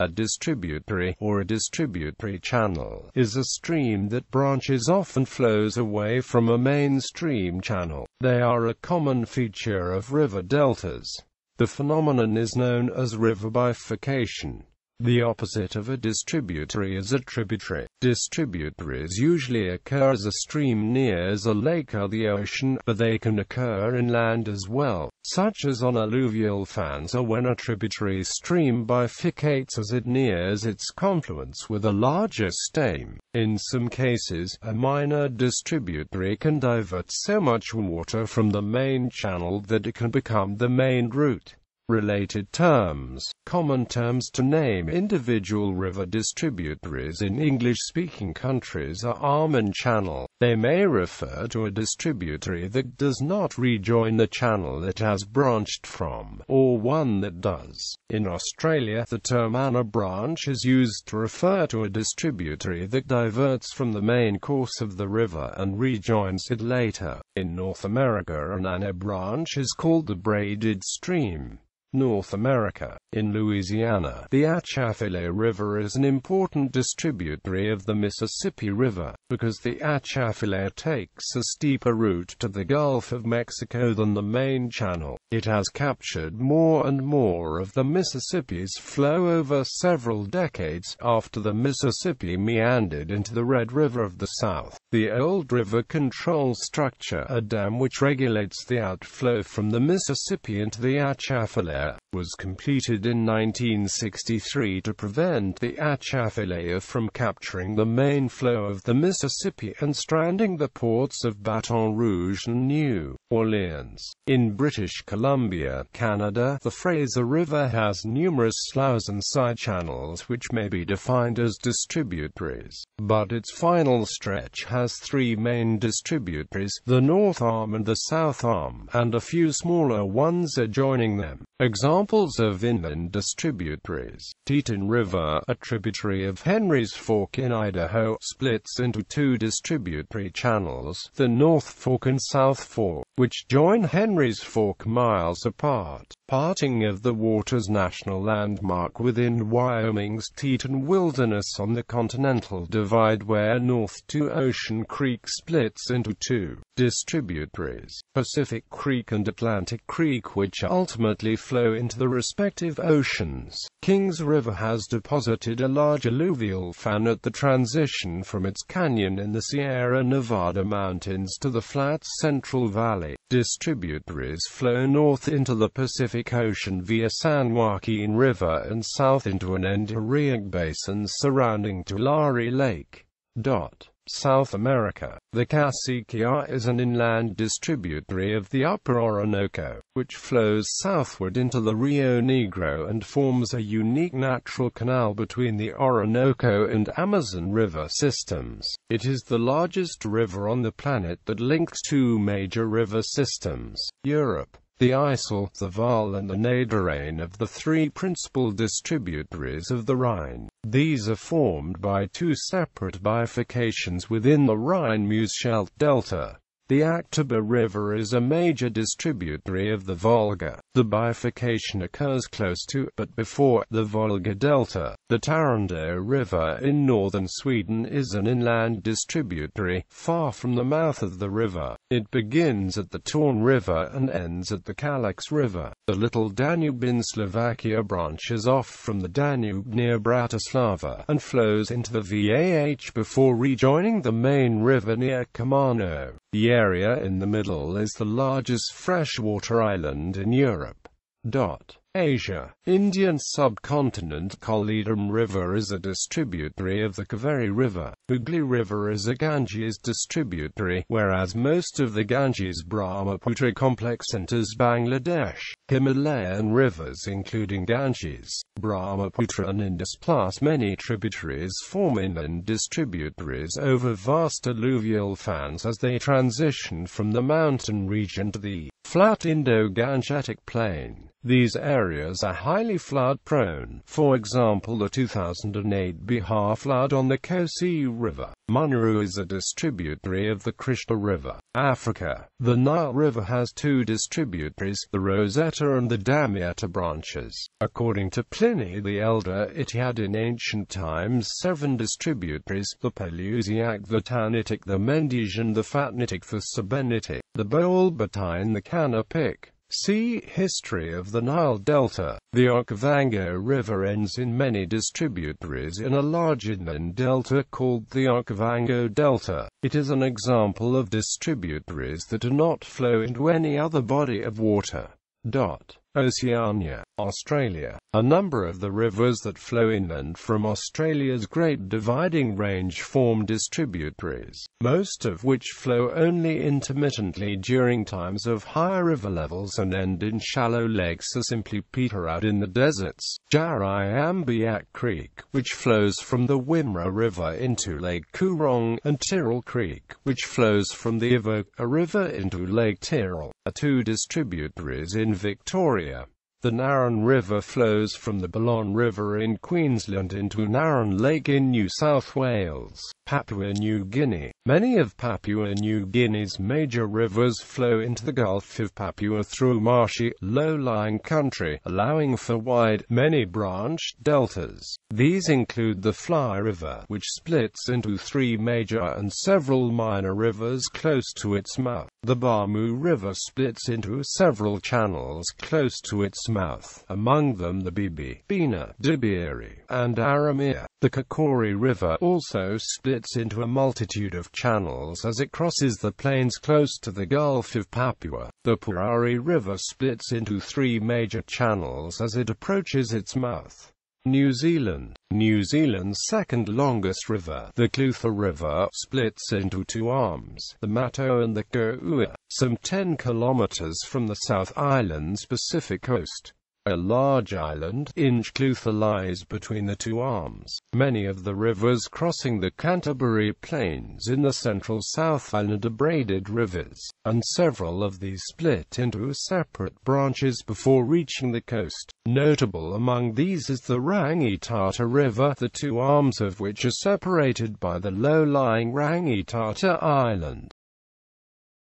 A distributary, or a distributary channel, is a stream that branches off and flows away from a mainstream channel. They are a common feature of river deltas. The phenomenon is known as river bifurcation. The opposite of a distributary is a tributary. Distributaries usually occur as a stream nears a lake or the ocean, but they can occur inland as well, such as on alluvial fans or when a tributary stream bifurcates as it nears its confluence with a larger stream. In some cases, a minor distributary can divert so much water from the main channel that it can become the main route. Related terms. Common terms to name individual river distributaries in English-speaking countries are arm and channel. They may refer to a distributary that does not rejoin the channel it has branched from, or one that does. In Australia, the term anabranch is used to refer to a distributary that diverts from the main course of the river and rejoins it later. In North America an anabranch is called the braided stream. North America. In Louisiana, the Atchafalaya River is an important distributary of the Mississippi River, because the Atchafalaya takes a steeper route to the Gulf of Mexico than the main channel. It has captured more and more of the Mississippi's flow over several decades, after the Mississippi meandered into the Red River of the South. The old river control structure, a dam which regulates the outflow from the Mississippi into the Atchafalaya, was completed in 1963 to prevent the Atchafalaya from capturing the main flow of the Mississippi and stranding the ports of Baton Rouge and New Orleans. In British Columbia, Canada, the Fraser River has numerous sloughs and side channels which may be defined as distributaries, but its final stretch has three main distributaries, the North Arm and the South Arm, and a few smaller ones adjoining them. Examples of inland distributaries. Teton River, a tributary of Henry's Fork in Idaho, splits into two distributary channels, the North Fork and South Fork, which join Henry's Fork miles apart. Parting of the Waters National Landmark within Wyoming's Teton Wilderness on the Continental Divide where North Two Ocean Creek splits into two distributaries, Pacific Creek and Atlantic Creek which ultimately flow into the respective oceans. Kings River has deposited a large alluvial fan at the transition from its canyon in the Sierra Nevada mountains to the flat Central Valley. Distributaries flow north into the Pacific Ocean via San Joaquin River and south into an endorheic basin surrounding Tulare Lake. Dot. South America. The Casiquiare is an inland distributary of the upper Orinoco, which flows southward into the Rio Negro and forms a unique natural canal between the Orinoco and Amazon river systems. It is the largest river on the planet that links two major river systems, Europe, the IJssel, the Waal and the Nederrijn of the three principal distributaries of the Rhine. These are formed by two separate bifurcations within the Rhine-Meuse delta. The Akhtuba River is a major distributary of the Volga. The bifurcation occurs close to, but before, the Volga Delta. The Tärendö River in northern Sweden is an inland distributary, far from the mouth of the river. It begins at the Torne River and ends at the Kalix River. The Little Danube in Slovakia branches off from the Danube near Bratislava, and flows into the Vah before rejoining the main river near Komárno. The area in the middle is the largest freshwater island in Europe. Dot. Asia. Indian subcontinent Kollidam River is a distributary of the Kaveri River. Hooghly River is a Ganges distributary, whereas most of the Ganges-Brahmaputra complex enters Bangladesh. Himalayan rivers including Ganges, Brahmaputra and Indus plus many tributaries form inland distributaries over vast alluvial fans as they transition from the mountain region to the flat Indo-Gangetic plain. These areas are highly flood-prone, for example the 2008 Bihar flood on the Kosi River. Munro is a distributary of the Krishna River, Africa. The Nile River has two distributaries, the Rosetta and the Damietta branches. According to Pliny the Elder, it had in ancient times seven distributaries, the Pelusiac, the Tanitic, the Mendesian, the Phatnitic, the Sebennytic, the Bolbitine, the Canopic. See History of the Nile Delta. The Okavango River ends in many distributaries in a large inland delta called the Okavango Delta. It is an example of distributaries that do not flow into any other body of water. Dot. Oceania, Australia. A number of the rivers that flow inland from Australia's Great Dividing Range form distributaries, most of which flow only intermittently during times of higher river levels and end in shallow lakes or simply peter out in the deserts. Yarriambiack Creek, which flows from the Wimmera River into Lake Coorong, and Tyrrell Creek, which flows from the Avoca River into Lake Tyrrell, are two distributaries in Victoria. The Narran River flows from the Balonne River in Queensland into Narran Lake in New South Wales, Papua New Guinea. Many of Papua New Guinea's major rivers flow into the Gulf of Papua through marshy, low-lying country, allowing for wide, many-branched deltas. These include the Fly River, which splits into three major and several minor rivers close to its mouth. The Bamu River splits into several channels close to its mouth, among them the Bibi, Bina, Dibiri, and Aramia. The Kikori River also splits into a multitude of channels as it crosses the plains close to the Gulf of Papua. The Purari River splits into three major channels as it approaches its mouth. New Zealand. New Zealand's second longest river, the Clutha River, splits into two arms, the Matau and the Koau, some 10 kilometers from the South Island's Pacific coast. A large island, Inch Clutha lies between the two arms. Many of the rivers crossing the Canterbury Plains in the central South Island are braided rivers, and several of these split into separate branches before reaching the coast. Notable among these is the Rangitata River, the two arms of which are separated by the low-lying Rangitata Island.